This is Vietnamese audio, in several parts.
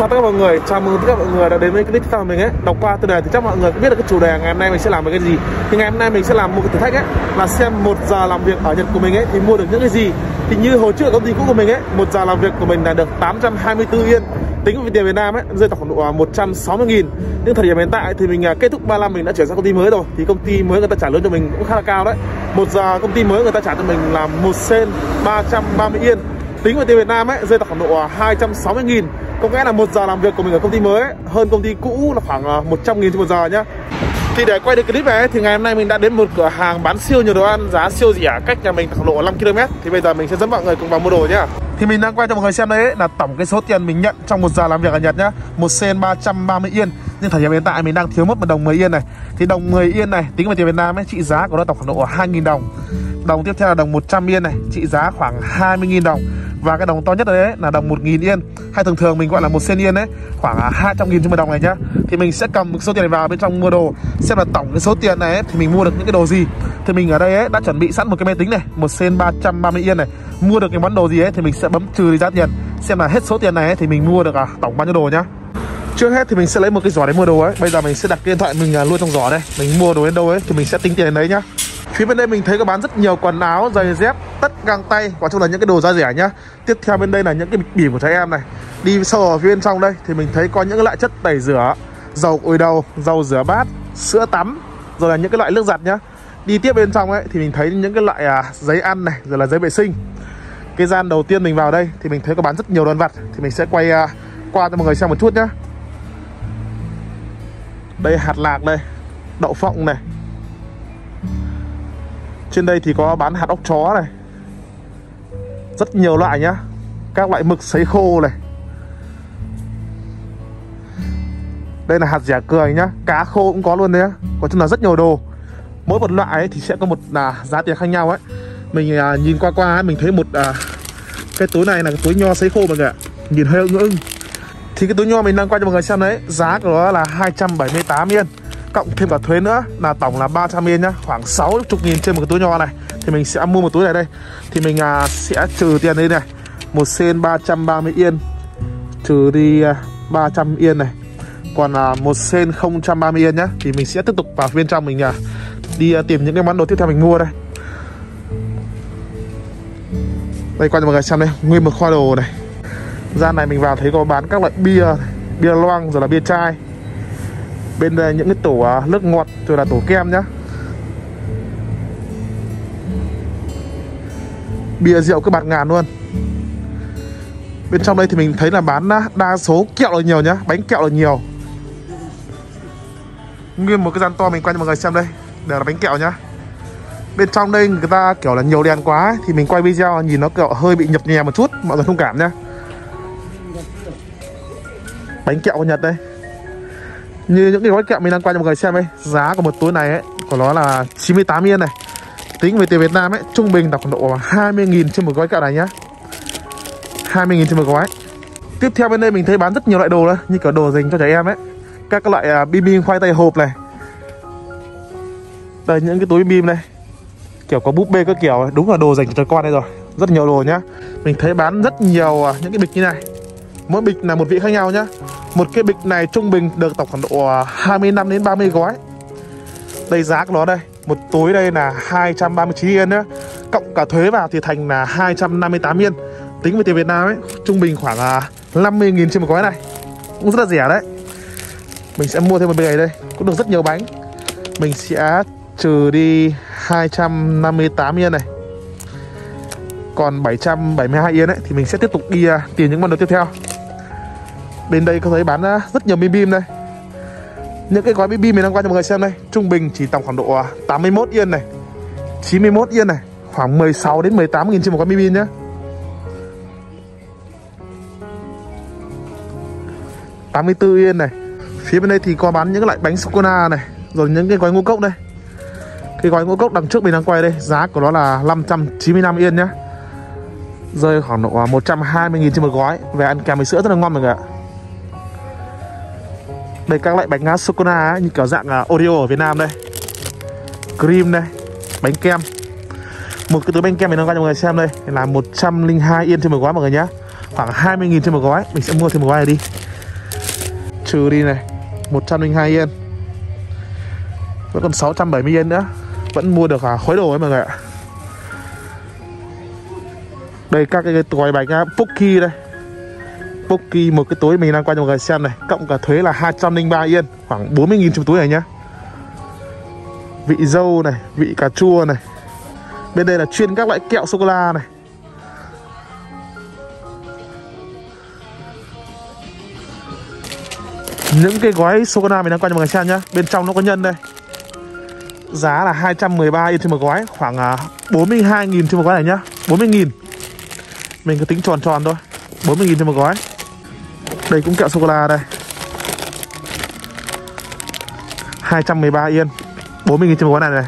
chào tất cả mọi người, chào mừng tất cả mọi người đã đến với clip tiếp theo của mình ấy. Đọc qua từ đề thì chắc mọi người cũng biết được cái chủ đề ngày hôm nay mình sẽ làm về cái gì. Thì ngày hôm nay mình sẽ làm một cái thử thách ấy Là xem một giờ làm việc ở Nhật của mình ấy thì mua được những cái gì. Thì như hồi trước ở công ty cũ của mình ấy một giờ làm việc của mình là được 824 yên. Tính với tiền Việt Nam ấy, rơi tầm khoảng độ à, 160 nghìn. Nhưng thời điểm hiện tại thì mình à, kết thúc 3 năm mình đã chuyển sang công ty mới rồi. Thì công ty mới người ta trả lương cho mình cũng khá là cao đấy. Một giờ công ty mới người ta trả cho mình là một sen 330 yên. Tính về tiền Việt Nam ấy, rơi vào khoảng độ à, 260 nghìn. Có nghĩa là một giờ làm việc của mình ở công ty mới ấy, hơn công ty cũ là khoảng à, 100 nghìn trên một giờ nhá. Thì để quay được clip này thì ngày hôm nay mình đã đến một cửa hàng bán siêu nhiều đồ ăn giá siêu rẻ cách nhà mình khoảng độ 5 km thì bây giờ mình sẽ dẫn mọi người cùng vào mua đồ nhá. Thì mình đang quay cho mọi người xem đấy là tổng cái số tiền mình nhận trong một giờ làm việc ở Nhật nhá. Một sen 330 yên. Nhưng thời điểm hiện tại mình đang thiếu mất một đồng 10 yên này. Thì đồng 10 yên này tính về tiền Việt Nam ấy trị giá của nó tổng khoảng độ à, 2.000 đồng. Đồng tiếp theo là đồng 100 yên này trị giá khoảng 20.000 đồng và cái đồng to nhất đấy là đồng 1.000 yên. Hay thường thường mình gọi là một sen yên đấy khoảng à, 200 nghìn cho một đồng này nhá. Thì mình sẽ cầm số tiền này vào bên trong mua đồ xem là tổng cái số tiền này ấy, thì mình mua được những cái đồ gì. Thì mình ở đây ấy, đã chuẩn bị sẵn một cái máy tính này một sen 330 yên này. Mua được cái món đồ gì ấy thì mình sẽ bấm trừ đi giá tiền. Xem là hết số tiền này ấy, thì mình mua được à, tổng bao nhiêu đồ nhá. Trước hết thì mình sẽ lấy một cái giỏ để mua đồ ấy. Bây giờ mình sẽ đặt cái điện thoại mình à, luôn trong giỏ đây. Mình mua đồ đến đâu ấy thì mình sẽ tính tiền đến đấy nhá. Phía bên đây mình thấy có bán rất nhiều quần áo, giày dép, tất găng tay. Và chung là những cái đồ giá rẻ nhá. Tiếp theo bên đây là những cái bịch bỉm của trẻ em này. Đi sâu ở phía bên trong đây thì mình thấy có những loại chất tẩy rửa. Dầu ôi đầu, dầu rửa bát, sữa tắm Rồi là những cái loại nước giặt nhá. Đi tiếp bên trong ấy thì mình thấy những cái loại à, giấy ăn này Rồi là giấy vệ sinh. Cái gian đầu tiên mình vào đây thì mình thấy có bán rất nhiều đồ ăn vặt Thì mình sẽ quay à, qua cho mọi người xem một chút nhá. Đây hạt lạc đây Đậu phộng này trên đây thì có bán hạt ốc chó này. Rất nhiều loại nhá. Các loại mực sấy khô này. Đây là hạt rẻ cười nhá. Cá khô cũng có luôn đấy Có chung là rất nhiều đồ. Mỗi một loại ấy thì sẽ có một là giá tiền khác nhau ấy. Mình à, nhìn qua qua ấy, mình thấy một à, Cái túi này là cái túi nho sấy khô mọi người ạ. Nhìn hơi ưng ưng. Thì cái túi nho mình đang quay cho mọi người xem đấy Giá của nó là 278 yên cộng thêm cả thuế nữa là tổng là 300 yên nhá. Khoảng 60 nghìn trên một cái túi nho này. Thì mình sẽ mua một túi này đây. Thì mình à, sẽ trừ tiền đây này. Một sen 330 yên. Trừ đi à, 300 yên này. Còn là một sen 030 yên nhá. Thì mình sẽ tiếp tục vào bên trong mình à, đi à, tìm những cái món đồ tiếp theo mình mua đây. Đây qua cho mọi người xem đây. Nguyên một kho đồ này. Gian này mình vào thấy có bán các loại bia bia loang rồi là bia chai bên đây những cái tổ ờ, nước ngọt, rồi là tổ kem nhá. Bia rượu cứ bạt ngàn luôn. Bên trong đây thì mình thấy là bán đa số kẹo là nhiều nhá, bánh kẹo là nhiều. Nguyên một cái gian to mình quay cho mọi người xem đây đều là bánh kẹo nhá. Bên trong đây người ta kiểu là nhiều đèn quá thì mình quay video nhìn nó kiểu hơi bị nhập nhè một chút, mọi người thông cảm nhá. Bánh kẹo của nhật đây như những cái gói kẹo mình đang quay cho mọi người xem ấy, giá của một túi này ấy của nó là 98 yên này. Tính về tiền Việt Nam ấy trung bình đọc độ 20.000 trên một gói kẹo này nhá. 20.000 trên một gói. Tiếp theo bên đây mình thấy bán rất nhiều loại đồ đó như kiểu đồ dành cho trẻ em ấy. Các loại uh, bim bim khoai tây hộp này. Đây những cái túi bim này kiểu có búp bê các kiểu đúng là đồ dành cho trẻ con đây rồi. Rất nhiều đồ nhá. Mình thấy bán rất nhiều uh, những cái bịch như này. Mỗi bịch là một vị khác nhau nhá một cái bịch này trung bình được tổng khoảng độ à, 25 đến 30 gói. Đây giá của nó đây. Một túi đây là 239 yên nhá. Cộng cả thuế vào thì thành là 258 yên. Tính về tiền Việt Nam ấy trung bình khoảng 50 à, nghìn trên một gói này. Cũng rất là rẻ đấy. Mình sẽ mua thêm một bịch này đây. Cũng được rất nhiều bánh. Mình sẽ trừ đi 258 yên này. Còn 772 yên ấy thì mình sẽ tiếp tục đi uh, tìm những món đồ tiếp theo. Bên đây có thấy bán à, rất nhiều bim bim đây. Những cái gói bim bim mình đang qua cho mọi người xem đây. Trung bình chỉ tầm khoảng độ à, 81 yên này 91 yên này Khoảng 16 đến 18 nghìn trên một gói bim bim nhá. 84 yên này. Phía bên đây thì có bán những loại bánh sô-cô-la này Rồi những cái gói ngũ cốc đây. Cái gói ngũ cốc đằng trước mình đang quay đây Giá của nó là 595 yên nhá. Rơi khoảng độ 120 à, nghìn trên một gói. Về ăn kèm với sữa rất là ngon mọi người ạ đây các loại bánh sô-cô-la như kiểu dạng uh, Oreo ở Việt Nam đây. Cream đây Bánh kem. Một cái túi bánh kem mình đang qua cho mọi người xem đây Là 102 yên trên một gói mọi người nhé Khoảng 20.000 trên một gói Mình sẽ mua thêm một gói này đi. Trừ đi này 102 yên. Vẫn còn 670 yên nữa. Vẫn mua được uh, khối đồ ấy mọi người ạ. Đây các cái gói bánh uh, Pocky đây. Pocky, một cái túi mình đang quay cho mọi người xem này. Cộng cả thuế là 203 yên, khoảng 40.000 trong túi này nhá. Vị dâu này, vị cà chua này. Bên đây là chuyên các loại kẹo sô cô la này. Những cái gói sô cô la mình đang quay cho mọi người xem nhá, bên trong nó có nhân đây. Giá là 213 yên trên một gói, khoảng à, 42.000 trên một gói này nhá. 40.000 mình cứ tính tròn tròn thôi 40.000 trên một gói đây cũng kẹo sô cô la đây. 213 yên. 40.000 trên một gói này này.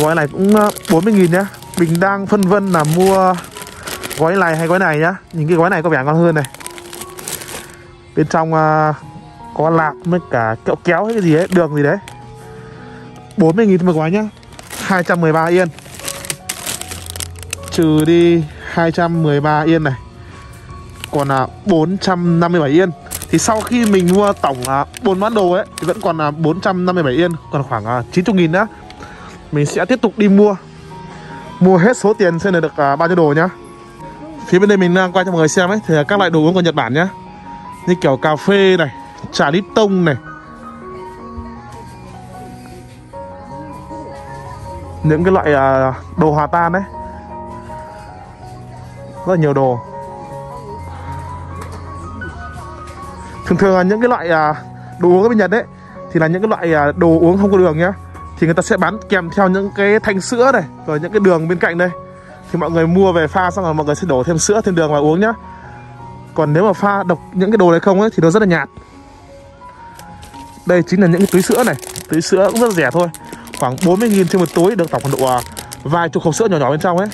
Gói này cũng ờ, 40.000 nhá. Mình đang phân vân là mua gói này hay gói này nhá. Những cái gói này có vẻ ngon hơn này. Bên trong uh, có lạc với cả kẹo kéo hay cái gì ấy Đường gì đấy. 40.000 trên một gói nhá. 213 yên. Trừ đi 213 yên này. Còn là 457 yên. Thì sau khi mình mua tổng là 4 món đồ ấy, Thì vẫn còn là 457 yên, Còn khoảng à, 90 nghìn nữa. Mình sẽ tiếp tục đi mua. Mua hết số tiền xem là được à, bao nhiêu đồ nhá. Phía bên đây mình à, đang quay cho mọi người xem ấy, Thì là các loại đồ uống của Nhật Bản nhá. Như kiểu cà phê này Trà lít tông này. Những cái loại đồ hòa tan đấy Rất là nhiều đồ. Thường thường là những cái loại à, đồ uống ở bên Nhật đấy Thì là những cái loại à, đồ uống không có đường nhá. Thì người ta sẽ bán kèm theo những cái thanh sữa này, Rồi những cái đường bên cạnh đây. Thì mọi người mua về pha xong rồi mọi người sẽ đổ thêm sữa, thêm đường vào uống nhá. Còn nếu mà pha độc, những cái đồ này không ấy, Thì nó rất là nhạt. Đây chính là những cái túi sữa này. Túi sữa cũng rất là rẻ thôi. Khoảng 40.000 trên một túi, được tổng độ à, vài chục hộp sữa nhỏ nhỏ bên trong ấy.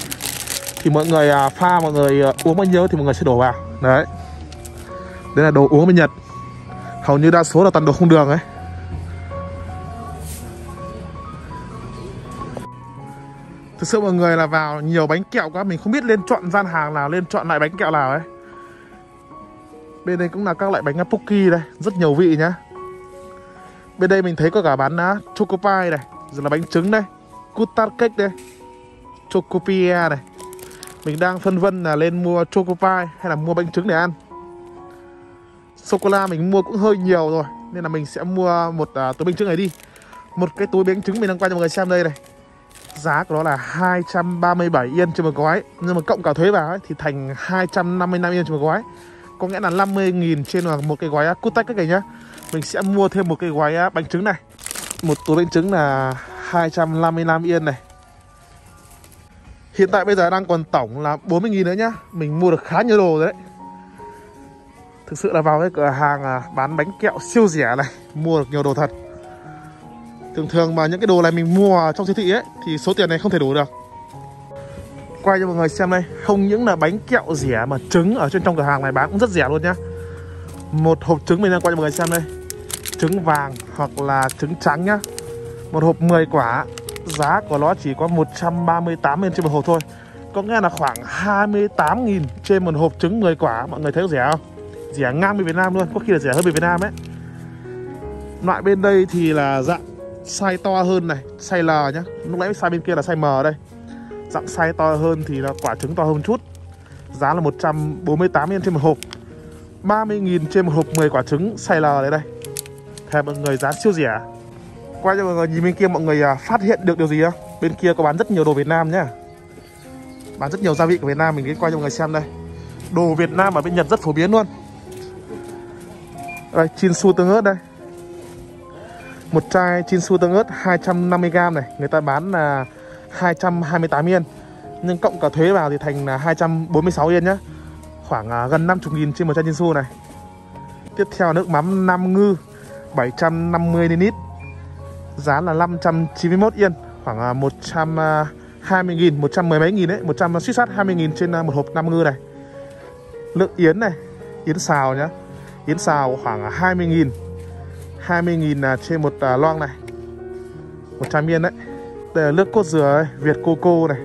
Thì mọi người pha, mọi người uống bao nhiêu thì mọi người sẽ đổ vào. Đấy. Đây là đồ uống bên Nhật. Hầu như đa số là toàn đồ không đường ấy. Thực sự mọi người là vào nhiều bánh kẹo quá, Mình không biết lên chọn gian hàng nào, Lên chọn lại bánh kẹo nào ấy. Bên đây cũng là các loại bánh apoki đây, Rất nhiều vị nhá. Bên đây mình thấy có cả bán á, Choco Pie này, Rồi là bánh trứng đây Cutter cake đây Chocopia này. Mình đang phân vân là lên mua Choco Pie Hay là mua bánh trứng để ăn. Sô-cô-la mình mua cũng hơi nhiều rồi Nên là mình sẽ mua một uh, túi bánh trứng này đi. Một cái túi bánh trứng mình đang quay cho mọi người xem đây này. Giá của nó là 237 yên trên một gói Nhưng mà cộng cả thuế vào ấy, thì thành 255 yên trên một gói. Có nghĩa là 50.000 trên một cái gói à, cút tách các cái nhá. Mình sẽ mua thêm một cái gói à, bánh trứng này. Một túi bánh trứng là 255 yên này. Hiện tại bây giờ đang còn tổng là 40.000 nữa nhá. Mình mua được khá nhiều đồ rồi đấy. Thực sự là vào cái cửa hàng à, bán bánh kẹo siêu rẻ này, Mua được nhiều đồ thật. Thường thường mà những cái đồ này mình mua trong siêu thị ấy, Thì số tiền này không thể đủ được. Quay cho mọi người xem đây, Không những là bánh kẹo rẻ mà trứng ở trên trong cửa hàng này bán cũng rất rẻ luôn nhá. Một hộp trứng mình đang quay cho mọi người xem đây. Trứng vàng hoặc là trứng trắng nhá. Một hộp 10 quả, Giá của nó chỉ có 138 yên trên một hộp thôi. Có nghĩa là khoảng 28.000 trên một hộp trứng 10 quả, Mọi người thấy có rẻ không? Rẻ ngang với Việt Nam luôn Có khi là rẻ hơn về Việt Nam ấy. Loại bên đây thì là dạng size to hơn này, Size L nhá. Lúc nãy size bên kia là size M đây. Dạng size to hơn thì là quả trứng to hơn một chút. Giá là 148 yên trên một hộp. 30.000 trên một hộp 10 quả trứng size L đấy đây. Thèm mọi người giá siêu rẻ. Quay cho mọi người nhìn bên kia, mọi người à, phát hiện được điều gì không? Bên kia có bán rất nhiều đồ Việt Nam nhá. Bán rất nhiều gia vị của Việt Nam, Mình đến quay cho mọi người xem đây. Đồ Việt Nam ở bên Nhật rất phổ biến luôn. Đây, chin su tương ớt đây. Một chai chin su tương ớt 250g này. Người ta bán là 228 yên. Nhưng cộng cả thuế vào thì thành là 246 yên nhá. Khoảng à, gần 50 nghìn trên một chai chin su này. Tiếp theo nước mắm Nam Ngư 750ml Giá là 591 yên. Khoảng à, 120 à, nghìn 110 mấy nghìn đấy 100 suýt sát 20 nghìn trên một hộp Nam Ngư này. Lượng yến này Yến xào nhá. Yến xào khoảng à, 20.000, 20.000 à, trên một uh, loang này. 100 yên đấy. Đây là nước cốt dừa ấy, Việt Coco này.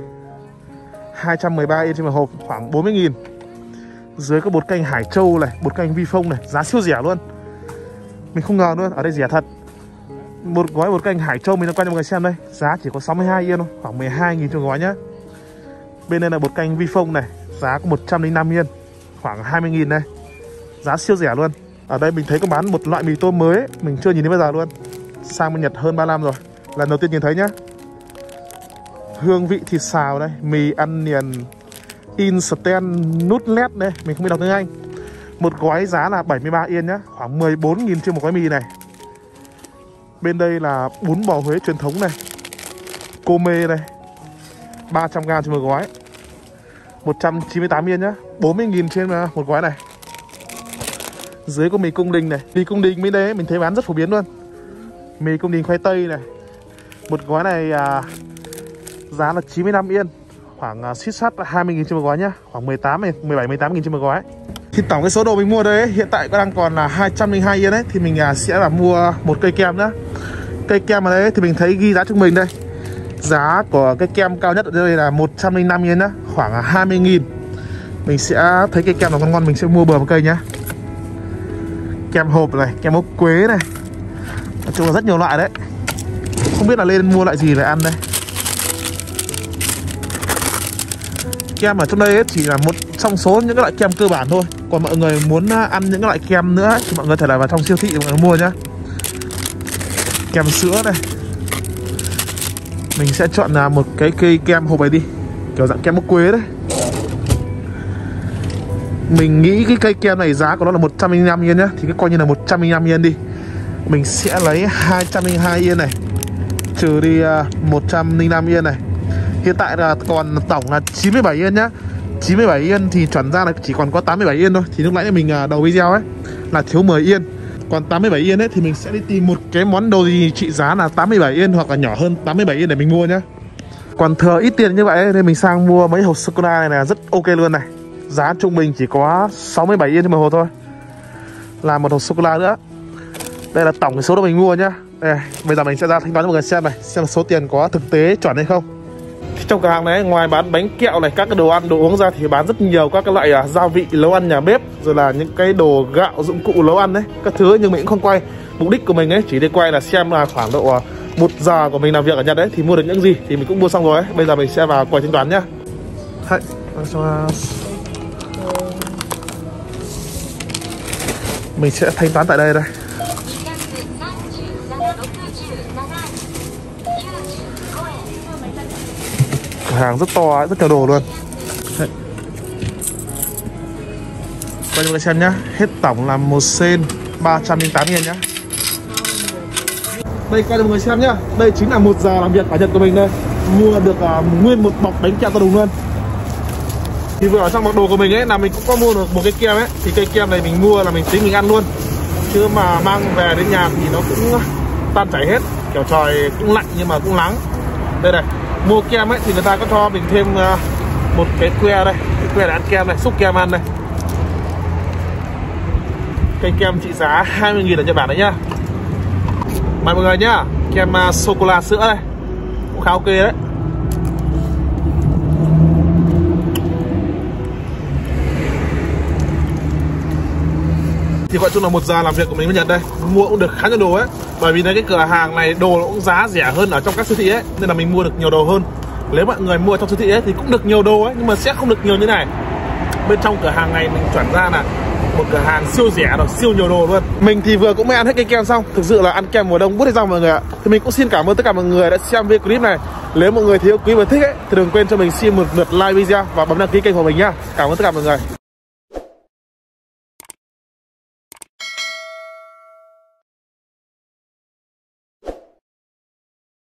213 yên trên một hộp khoảng 40.000 dưới có bột canh Hải Châu này bột canh Vi Phong này. Giá siêu rẻ luôn. Mình không ngờ luôn ở đây rẻ thật. Một gói bột canh Hải Châu mình đang quay cho mọi người xem đây. Giá chỉ có 62 yên thôi khoảng 12.000 cho gói nhá. Bên đây là bột canh Vi Phong này giá có 105 yên khoảng 20.000 đây giá siêu rẻ luôn. Ở đây mình thấy có bán một loại mì tôm mới ấy. mình chưa nhìn thấy bao giờ luôn. Sang bên Nhật hơn 3 năm rồi. Lần đầu tiên nhìn thấy nhá. Hương vị thịt xào đây, mì ăn liền instant Nutlet đây, mình không biết đọc tiếng Anh. Một gói giá là 73 yên nhá, khoảng 14.000 trên một gói mì này. Bên đây là bún bò Huế truyền thống này, cô mê đây 300g trên một gói. 198 yên nhá 40.000 trên à, một gói này dưới có mì cung đình này. Mì cung đình mới đấy mình thấy bán rất phổ biến luôn. Mì cung đình khoai tây này. Một gói này à, giá là 95 yên. Khoảng à, xít sắt 20.000 trên một gói nhá. Khoảng 18 17 18.000 trên một gói. Thì tổng cái số đồ mình mua đấy ấy, hiện tại đang còn là 202 yên đấy thì mình à, sẽ là mua một cây kem nữa cây kem ở đấy thì mình thấy ghi giá trung bình đây. Giá của cái kem cao nhất ở đây là 105 yên đó khoảng à, 20.000 mình sẽ thấy cây kem nào ngon ngon mình sẽ mua bừa một cây nhá kem hộp này, kem ốc quế này. Nói chung là rất nhiều loại đấy. Không biết là lên mua loại gì để ăn đây. Kem ở trong đây ấy, chỉ là một trong số những cái loại kem cơ bản thôi. Còn mọi người muốn à, ăn những cái loại kem nữa thì mọi người thể là vào trong siêu thị mọi người mua nhá. Kem sữa này. Mình sẽ chọn là một cái cây kem hộp này đi. Kiểu dạng kem ốc quế đấy mình nghĩ cái cây kem này giá của nó là 105 yên nhá. Thì cái coi như là 105 yên đi. Mình sẽ lấy 202 yên này. Trừ đi à, 105 yên này. Hiện tại là còn tổng là 97 yên nhá. 97 yên thì chuẩn ra là chỉ còn có 87 yên thôi. Thì lúc nãy mình à, đầu video ấy là thiếu 10 yên. Còn 87 yên ấy thì mình sẽ đi tìm một cái món đồ gì trị giá là 87 yên hoặc là nhỏ hơn 87 yên để mình mua nhá. Còn thừa ít tiền như vậy nên mình sang mua mấy hộp sô-cô-la này là rất ok luôn này giá trung bình chỉ có 67 yên trên một hộp thôi. Là một hộp sô-cô-la nữa. Đây là tổng cái số đồ mình mua nhá. Đây, bây giờ mình sẽ ra thanh toán cho mọi người xem này xem là số tiền có thực tế chuẩn hay không. Trong cửa hàng này ngoài bán bánh kẹo này các cái đồ ăn đồ uống ra thì bán rất nhiều các cái loại uh, gia vị nấu ăn nhà bếp rồi là những cái đồ gạo dụng cụ nấu ăn đấy các thứ nhưng mình cũng không quay. Mục đích của mình ấy chỉ để quay là xem là khoảng độ uh, một giờ của mình làm việc ở Nhật đấy thì mua được những gì thì mình cũng mua xong rồi ấy. bây giờ mình sẽ vào quầy thanh toán nhá mình sẽ thanh toán tại đây đây. Hàng rất to rất nhiều đồ luôn. Đây, Quay cho mọi người xem nhá Hết tổng là một sen 308 nghìn nhá. Đây quay cho mọi người xem nhá. Đây chính là một giờ làm việc cả Nhật của mình đây. Mua được uh, nguyên một bọc bánh kẹo to đùng luôn. Thì vừa ở trong mặc đồ của mình ấy, là mình cũng có mua được một cái kem ấy. Thì cây kem này mình mua là mình tính mình ăn luôn. Chứ mà mang về đến nhà thì nó cũng à, tan chảy hết. Kiểu trời cũng lạnh nhưng mà cũng nắng. Đây này, mua kem ấy thì người ta có cho mình thêm à, một cái que đây. Cái que để ăn kem này, xúc kem ăn này cây kem trị giá 20.000 ở Nhật Bản đấy nhá. Mời mọi người nhá, kem à, sô cô la sữa đây. Cũng khá ok đấy. Thì gọi chung là một giờ làm việc của mình với Nhật đây. Mua cũng được khá nhiều đồ ấy. Bởi vì là cái cửa hàng này đồ cũng giá rẻ hơn ở trong các siêu thị ấy. Nên là mình mua được nhiều đồ hơn. Nếu mọi người mua trong siêu thị ấy thì cũng được nhiều đồ ấy, nhưng mà sẽ không được nhiều như này. Bên trong cửa hàng này mình chuẩn ra là một cửa hàng siêu rẻ rồi, siêu nhiều đồ luôn. Mình thì vừa cũng mới ăn hết cây kem xong. Thực sự là ăn kem mùa đông bút răng mọi người ạ. Thì mình cũng xin cảm ơn tất cả mọi người đã xem video clip này. Nếu mọi người thấy quý và thích ấy, thì đừng quên cho mình xin một lượt like video và bấm đăng ký kênh của mình nhá. Cảm ơn tất cả mọi người.